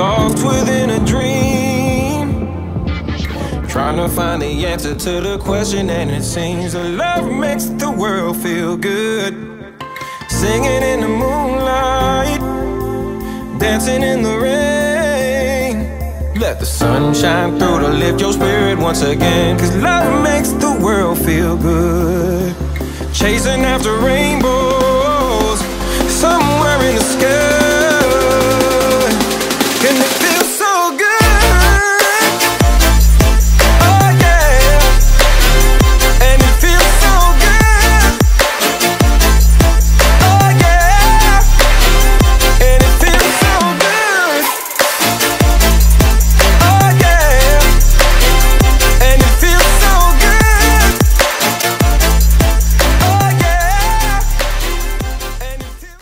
Lost within a dream. Trying to find the answer to the question, and it seems that love makes the world feel good. Singing in the moonlight, dancing in the rain. Let the sun shine through to lift your spirit once again, cause love makes the world feel good. Chasing after rain. the